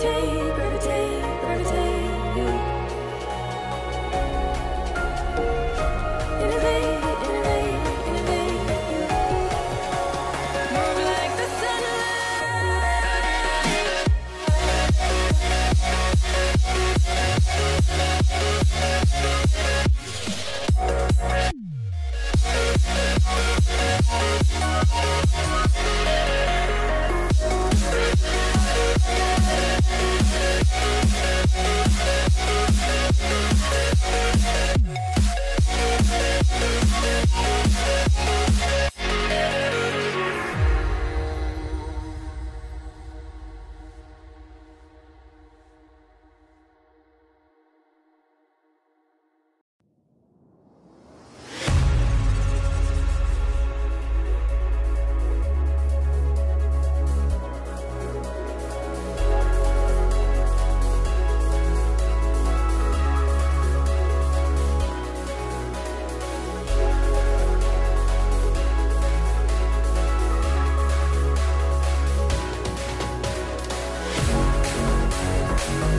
take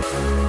We'll